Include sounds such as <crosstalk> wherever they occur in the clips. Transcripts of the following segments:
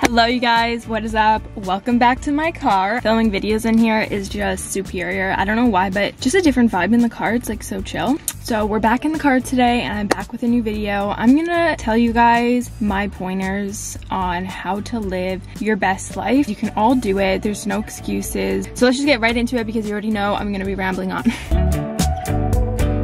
Hello you guys, what is up? Welcome back to my car. Filming videos in here is just superior. I don't know why, but just a different vibe in the car. It's like so chill. So we're back in the car today and I'm back with a new video. I'm gonna tell you guys my pointers on how to live your best life. You can all do it. There's no excuses. So let's just get right into it because you already know I'm gonna be rambling on. <laughs>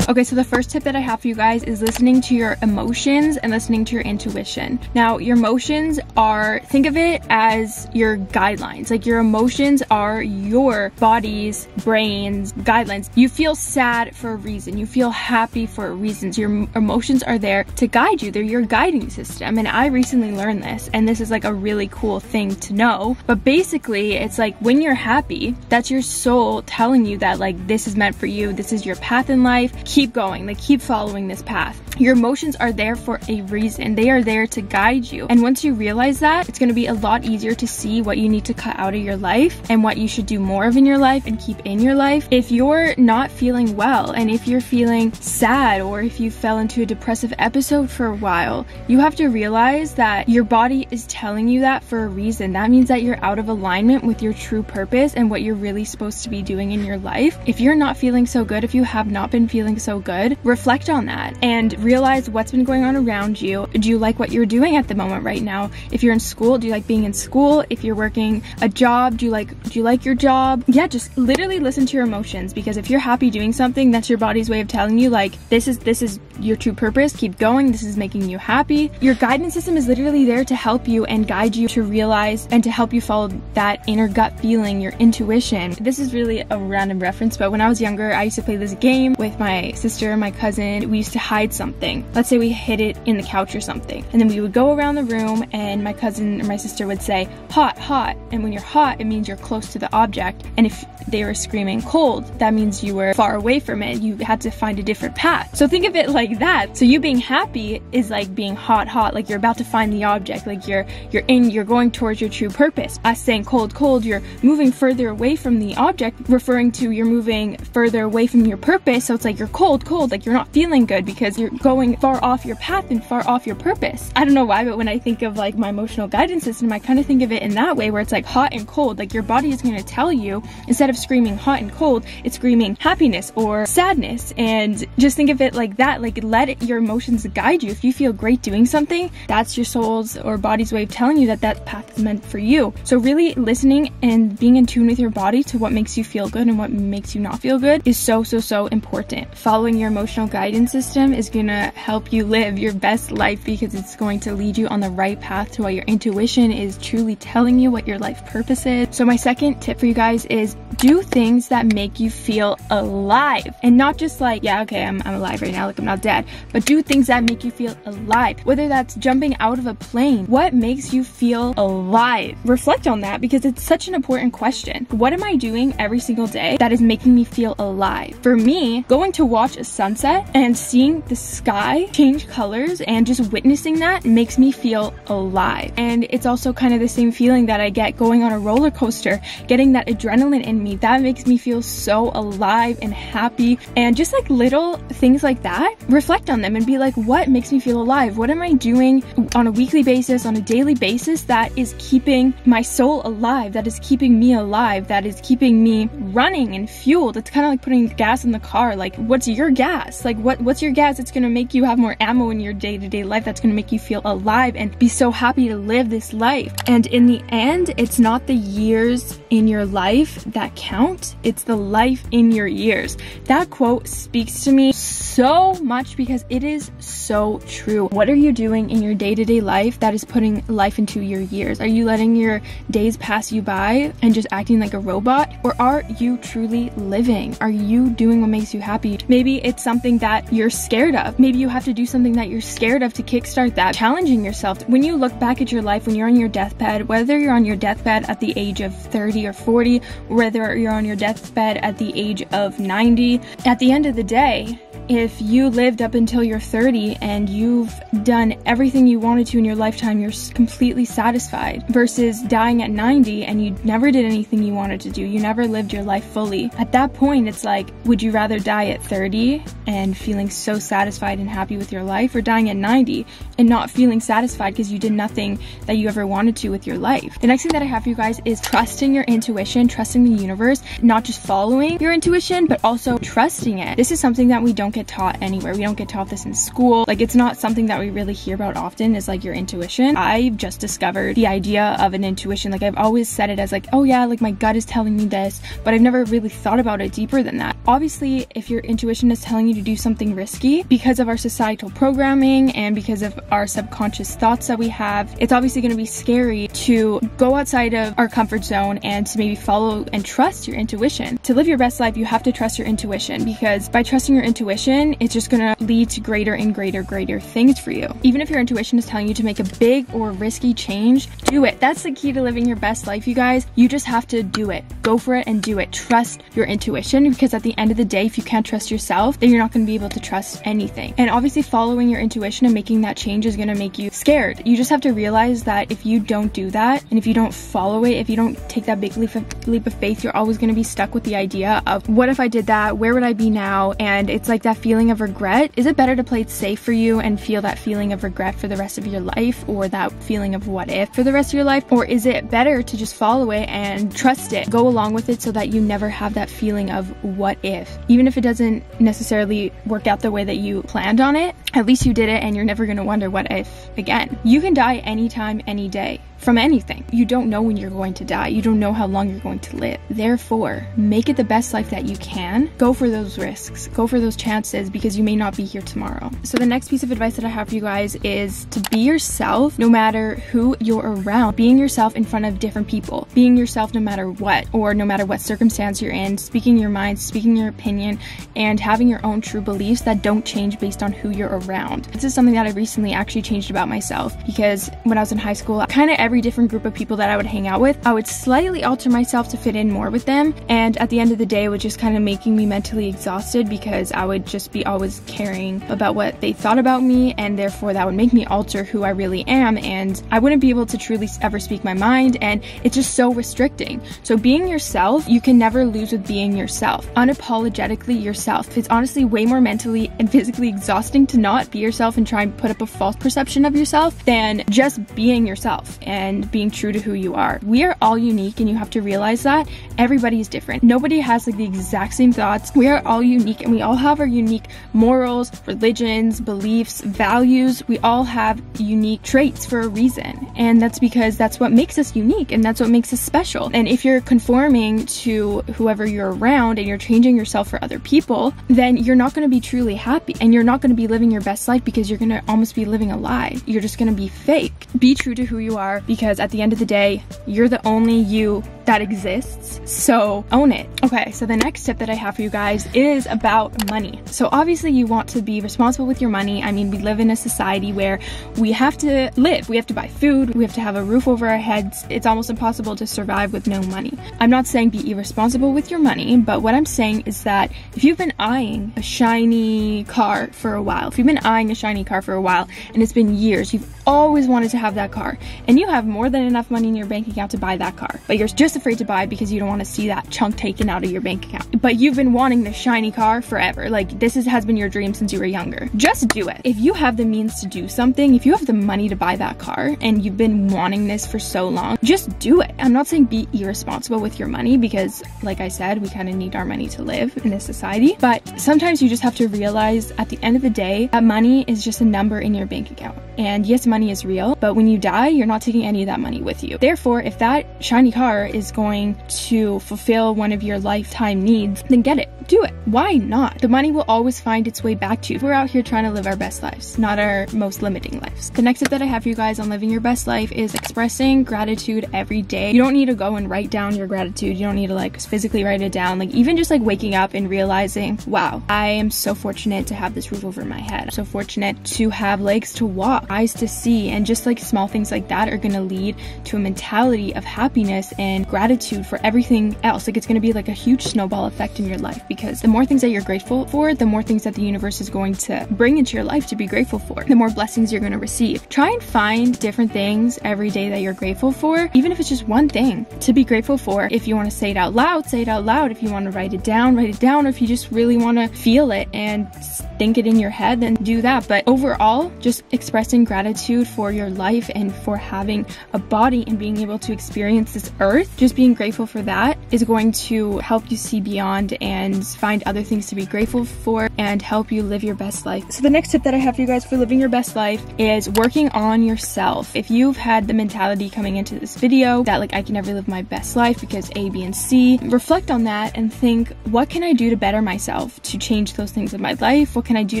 Okay, so the first tip that I have for you guys is listening to your emotions and listening to your intuition. Now, your emotions are, think of it as your guidelines. Like your emotions are your body's, brain's guidelines. You feel sad for a reason. You feel happy for reasons. Your emotions are there to guide you. They're your guiding system. And I recently learned this, and this is like a really cool thing to know. But basically, it's like when you're happy, that's your soul telling you that like this is meant for you. This is your path in life keep going, like keep following this path. Your emotions are there for a reason. They are there to guide you. And once you realize that, it's going to be a lot easier to see what you need to cut out of your life and what you should do more of in your life and keep in your life. If you're not feeling well and if you're feeling sad or if you fell into a depressive episode for a while, you have to realize that your body is telling you that for a reason. That means that you're out of alignment with your true purpose and what you're really supposed to be doing in your life. If you're not feeling so good, if you have not been feeling so good, reflect on that and realize what's been going on around you. Do you like what you're doing at the moment right now? If you're in school, do you like being in school? If you're working a job, do you like do you like your job? Yeah, just literally listen to your emotions because if you're happy doing something, that's your body's way of telling you like this is this is your true purpose. Keep going. This is making you happy. Your guidance system is literally there to help you and guide you to realize and to help you follow that inner gut feeling, your intuition. This is really a random reference, but when I was younger, I used to play this game with my sister, my cousin. We used to hide something let's say we hid it in the couch or something. And then we would go around the room and my cousin or my sister would say, hot, hot. And when you're hot, it means you're close to the object. And if they were screaming cold, that means you were far away from it. You had to find a different path. So think of it like that. So you being happy is like being hot, hot, like you're about to find the object, like you're you're in, you're going towards your true purpose. Us saying cold, cold, you're moving further away from the object, referring to you're moving further away from your purpose. So it's like you're cold, cold, cold, like you're not feeling good because you're going far off your path and far off your purpose. I don't know why, but when I think of like my emotional guidance system, I kind of think of it in that way where it's like hot and cold. Like your body is going to tell you instead of screaming hot and cold, it's screaming happiness or sadness. And just think of it like that. Like let your emotions guide you. If you feel great doing something, that's your soul's or body's way of telling you that that path is meant for you. So really listening and being in tune with your body to what makes you feel good and what makes you not feel good is so, so, so important. Following your emotional guidance system is going to help you live your best life because it's going to lead you on the right path to what your intuition is truly telling you what your life purpose is. So my second tip for you guys is do things that make you feel alive and not just like, yeah, okay, I'm, I'm alive right now, like I'm not dead, but do things that make you feel alive. Whether that's jumping out of a plane, what makes you feel alive? Reflect on that because it's such an important question. What am I doing every single day that is making me feel alive? For me, going to watch a sunset and seeing the sky change colors and just witnessing that makes me feel alive. And it's also kind of the same feeling that I get going on a roller coaster, getting that adrenaline in me. That makes me feel so alive and happy. And just like little things like that, reflect on them and be like, what makes me feel alive? What am I doing on a weekly basis, on a daily basis that is keeping my soul alive, that is keeping me alive, that is keeping me running and fueled? It's kind of like putting gas in the car. Like, what's your gas? Like, what, what's your gas that's gonna make you have more ammo in your day to day life that's going to make you feel alive and be so happy to live this life. And in the end, it's not the years in your life that count, it's the life in your years. That quote speaks to me so much because it is so true. What are you doing in your day to day life that is putting life into your years? Are you letting your days pass you by and just acting like a robot? Or are you truly living? Are you doing what makes you happy? Maybe it's something that you're scared of. Maybe you have to do something that you're scared of to kickstart that, challenging yourself. When you look back at your life, when you're on your deathbed, whether you're on your deathbed at the age of 30 or 40, whether you're on your deathbed at the age of 90, at the end of the day, if you lived up until you're 30 and you've done everything you wanted to in your lifetime, you're completely satisfied versus dying at 90 and you never did anything you wanted to do. You never lived your life fully. At that point, it's like, would you rather die at 30 and feeling so satisfied and happy with your life or dying at 90 and not feeling satisfied because you did nothing that you ever wanted to with your life? The next thing that I have for you guys is trusting your intuition, trusting the universe, not just following your intuition, but also trusting it. This is something that we don't get taught anywhere. We don't get taught this in school. Like it's not something that we really hear about often is like your intuition. I've just discovered the idea of an intuition. Like I've always said it as like, oh yeah, like my gut is telling me this, but I've never really thought about it deeper than that. Obviously, if your intuition is telling you to do something risky because of our societal programming and because of our subconscious thoughts that we have, it's obviously going to be scary to go outside of our comfort zone and to maybe follow and trust your intuition. To live your best life, you have to trust your intuition because by trusting your intuition, it's just to lead to greater and greater, greater things for you. Even if your intuition is telling you to make a big or risky change, do it. That's the key to living your best life, you guys. You just have to do it. Go for it and do it. Trust your intuition because at the end of the day, if you can't trust yourself, then you're not going to be able to trust anything. And obviously, following your intuition and making that change is going to make you scared. You just have to realize that if you don't do that and if you don't follow it, if you don't take that big leap of, leap of faith, you're always going to be stuck with the idea of what if I did that? Where would I be now? And it's like that feeling of regret. Is it better to play it safe for you and feel that feeling of regret for the rest of your life or that feeling of what if for the rest of your life? Or is it better to just follow it and trust it, go along with it so that you never have that feeling of what if? Even if it doesn't necessarily work out the way that you planned on it, at least you did it and you're never going to wonder what if again. You can die anytime, any day from anything. You don't know when you're going to die. You don't know how long you're going to live. Therefore, make it the best life that you can. Go for those risks. Go for those chances because you may not be here tomorrow. So the next piece of advice that I have for you guys is to be yourself no matter who you're around. Being yourself in front of different people. Being yourself no matter what or no matter what circumstance you're in. Speaking your mind, speaking your opinion, and having your own true beliefs that don't change based on who you're around. This is something that I recently actually changed about myself because when I was in high school, kind of every every different group of people that I would hang out with, I would slightly alter myself to fit in more with them. And at the end of the day, it was just kind of making me mentally exhausted because I would just be always caring about what they thought about me. And therefore, that would make me alter who I really am. And I wouldn't be able to truly ever speak my mind. And it's just so restricting. So, being yourself, you can never lose with being yourself. Unapologetically yourself. It's honestly way more mentally and physically exhausting to not be yourself and try and put up a false perception of yourself than just being yourself. And and being true to who you are. We are all unique and you have to realize that everybody is different. Nobody has like the exact same thoughts. We are all unique and we all have our unique morals, religions, beliefs, values. We all have unique traits for a reason. And that's because that's what makes us unique and that's what makes us special. And if you're conforming to whoever you're around and you're changing yourself for other people, then you're not going to be truly happy and you're not going to be living your best life because you're to almost be living a lie. You're just to be fake. Be true to who you are because at the end of the day, you're the only you that exists. So own it. Okay, so the next tip that I have for you guys is about money. So obviously you want to be responsible with your money. I mean, we live in a society where we have to live. We have to buy food. We have to have a roof over our heads. It's almost impossible to survive with no money. I'm not saying be irresponsible with your money, but what I'm saying is that if you've been eyeing a shiny car for a while, if you've been eyeing a shiny car for a while and it's been years, you've always wanted to have that car and you have more than enough money in your bank account to buy that car, but you're just afraid to buy because you don't want to see that chunk taken out of your bank account. But you've been wanting this shiny car forever. Like this is, has been your dream since you were younger. Just do it. If you have the means to do something, if you have the money to buy that car and you've been wanting this for so long, just do it. I'm not saying be irresponsible with your money because like I said, we kind of need our money to live in this society. But sometimes you just have to realize at the end of the day that money is just a number in your bank account. And yes, money is real, but when you die, you're not taking any of that money with you. Therefore, if that shiny car is going to fulfill one of your lifetime needs, then get it. Do it. Why not? The money will always find its way back to you. We're out here trying to live our best lives, not our most limiting lives. The next tip that I have for you guys on living your best life is expressing gratitude every day. You don't need to go and write down your gratitude. You don't need to like physically write it down. Like even just like waking up and realizing, wow, I am so fortunate to have this roof over my head. I'm so fortunate to have legs to walk, eyes to see see. And just like small things like that are gonna lead to a mentality of happiness and gratitude for everything else. Like it's gonna be like a huge snowball effect in your life because the more things that you're grateful for, the more things that the universe is going to bring into your life to be grateful for, the more blessings you're gonna receive. Try and find different things every day that you're grateful for, even if it's just one thing to be grateful for. If you wanna say it out loud, say it out loud. If you wanna write it down, write it down. Or if you just really wanna feel it and think it in your head, then do that. But overall, just expressing gratitude for your life and for having a body and being able to experience this earth, just being grateful for that is going to help you see beyond and find other things to be grateful for and help you live your best life. So the next tip that I have for you guys for living your best life is working on yourself. If you've had the mentality coming into this video that like I can never live my best life because A, B, and C, reflect on that and think, what can I do to better myself to change those things in my life? What can I do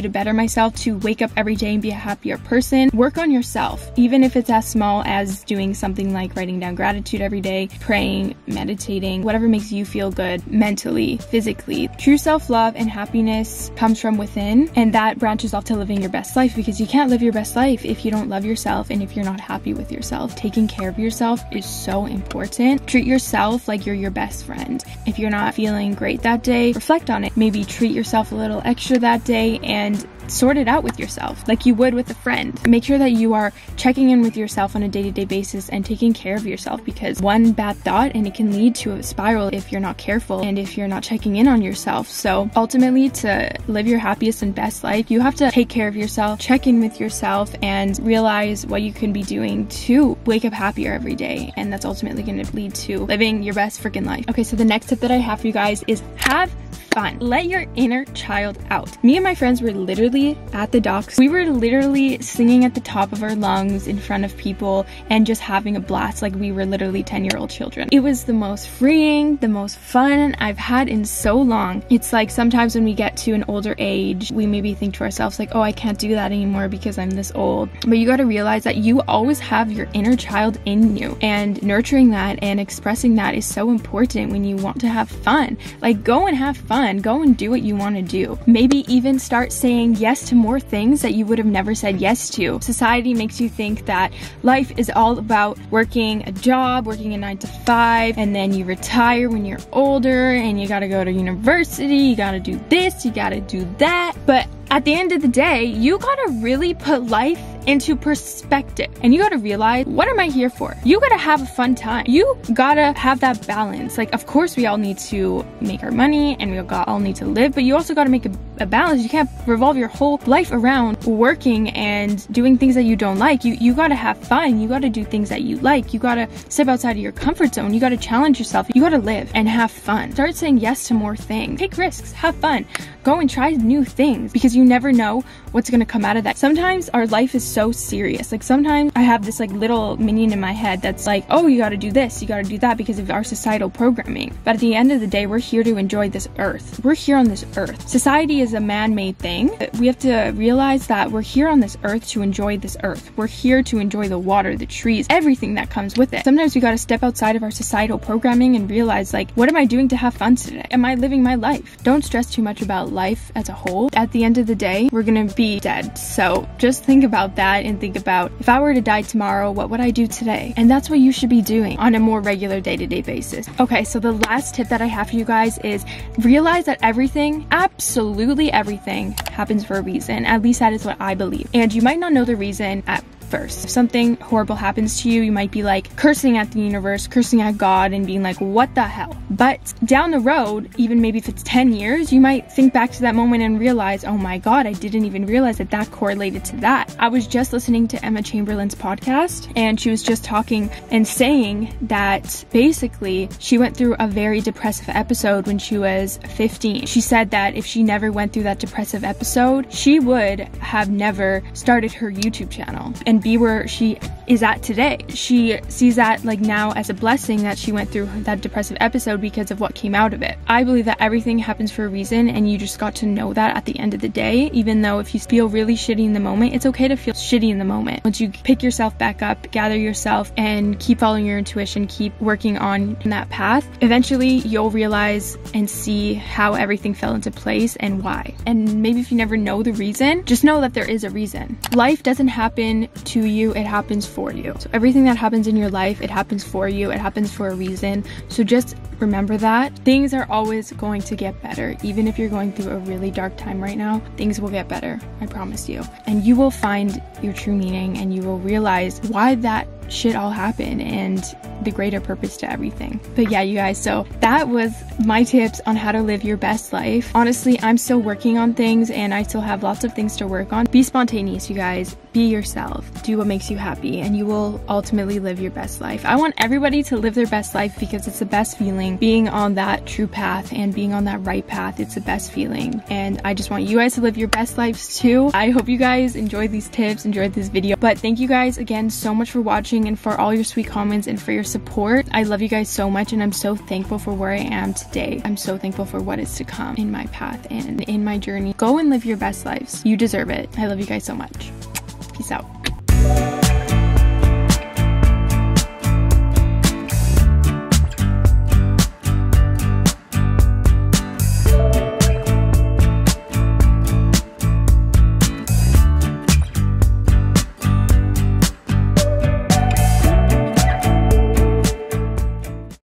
to better myself to wake up every day and be a happier person? Work on yourself, even if it's as small as doing something like writing down gratitude every day, praying, meditating, whatever makes you feel good mentally, physically. True self-love and happiness comes from within and that branches off to living your best life because you can't live your best life if you don't love yourself and if you're not happy with yourself. Taking care of yourself is so important. Treat yourself like you're your best friend. If you're not feeling great that day, reflect on it. Maybe treat yourself a little extra that day and sort it out with yourself like you would with a friend. Make sure that you are checking in with yourself on a day to day basis and taking care of yourself because one bad thought and it can lead to a spiral if you're not careful and if you're not checking in on yourself. So ultimately, to live your happiest and best life, you have to take care of yourself, check in with yourself, and realize what you can be doing to wake up happier every day. And that's ultimately going to lead to living your best freaking life. Okay, so the next tip that I have for you guys is have fun. Let your inner child out. Me and my friends were literally at the docks. We were literally singing at the top of our lungs in front of people and just having a blast like we were literally 10 year old children. It was the most freeing, the most fun I've had in so long. It's like sometimes when we get to an older age, we maybe think to ourselves like, oh, I can't do that anymore because I'm this old. But you got to realize that you always have your inner child in you and nurturing that and expressing that is so important when you want to have fun. Like go and have fun fun. Go and do what you want to do. Maybe even start saying yes to more things that you would have never said yes to. Society makes you think that life is all about working a job, working a nine to five, and then you retire when you're older and you gotta go to university, you gotta do this, you gotta do that. But at the end of the day, you gotta really put life into perspective. And you gotta realize, what am I here for? You gotta have a fun time. You gotta have that balance. Like, of course, we all need to make our money and we all need to live, but you also gotta make a, a balance. You can't revolve your whole life around working and doing things that you don't like. You, you gotta have fun. You gotta do things that you like. You gotta step outside of your comfort zone. You gotta challenge yourself. You gotta live and have fun. Start saying yes to more things. Take risks. Have fun. Go and try new things because you never know what's gonna come out of that. Sometimes our life is so serious. Like sometimes I have this like little minion in my head that's like, oh, you gotta do this, you gotta do that because of our societal programming. But at the end of the day, we're here to enjoy this earth. We're here on this earth. Society is a man-made thing. We have to realize that we're here on this earth to enjoy this earth. We're here to enjoy the water, the trees, everything that comes with it. Sometimes we gotta step outside of our societal programming and realize like, what am I doing to have fun today? Am I living my life? Don't stress too much about life as a whole. At the end of the day, we're gonna be dead. So just think about that and think about if I were to die tomorrow, what would I do today? And that's what you should be doing on a more regular day to day basis. Okay, so the last tip that I have for you guys is realize that everything, absolutely everything, happens for a reason. At least that is what I believe. And you might not know the reason at first. If something horrible happens to you, you might be like cursing at the universe, cursing at God, and being like, what the hell? But down the road, even maybe if it's 10 years, you might think back to that moment and realize, oh my God, I didn't even realize that that correlated to that. I was just listening to Emma Chamberlain's podcast, and she was just talking and saying that basically she went through a very depressive episode when she was 15. She said that if she never went through that depressive episode, she would have never started her YouTube channel. And be where she is at today. She sees that like now as a blessing that she went through that depressive episode because of what came out of it. I believe that everything happens for a reason and you just got to know that at the end of the day, even though if you feel really shitty in the moment, it's okay to feel shitty in the moment. Once you pick yourself back up, gather yourself and keep following your intuition, keep working on that path, eventually you'll realize and see how everything fell into place and why. And maybe if you never know the reason, just know that there is a reason. Life doesn't happen to you, it happens for you. So everything that happens in your life, it happens for you, it happens for a reason. So just remember that things are always going to get better. Even if you're going through a really dark time right now, things will get better. I promise you. And you will find your true meaning and you will realize why that shit all happen and the greater purpose to everything. But yeah, you guys, so that was my tips on how to live your best life. Honestly, I'm still working on things and I still have lots of things to work on. Be spontaneous, you guys. Be yourself. Do what makes you happy and you will ultimately live your best life. I want everybody to live their best life because it's the best feeling being on that true path and being on that right path. It's the best feeling. And I just want you guys to live your best lives too. I hope you guys enjoyed these tips, enjoyed this video. But thank you guys again so much for watching and for all your sweet comments and for your support. I love you guys so much and I'm so thankful for where I am today. I'm so thankful for what is to come in my path and in my journey. Go and live your best lives. You deserve it. I love you guys so much. Peace out.